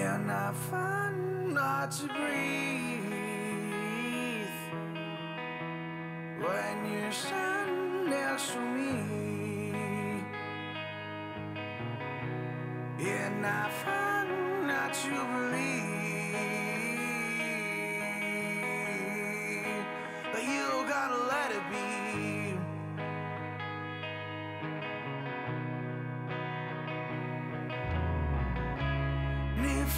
And I find not to breathe when you're standing next to me. And I find not to believe that you gotta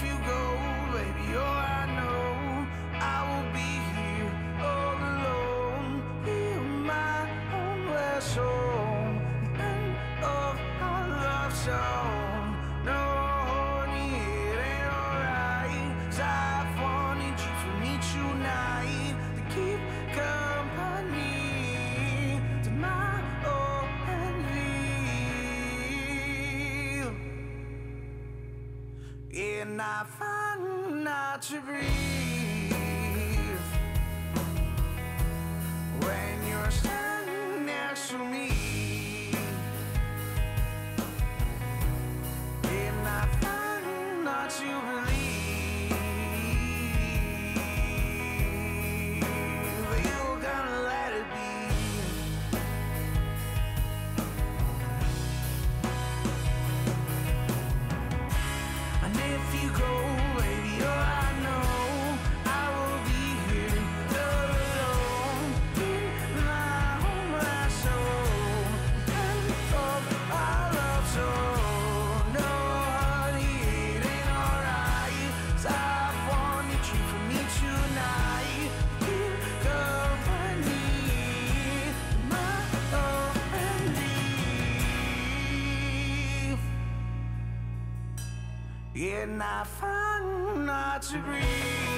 you go, baby, oh, I know I will be here all alone. Hear my homeless home, the end of our love song. And I find not to breathe And if you go, And I find not to breathe.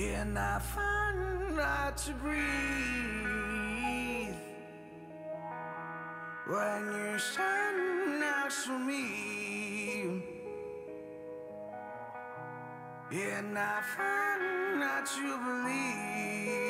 And I find not to breathe when you're next to me. And I find not to believe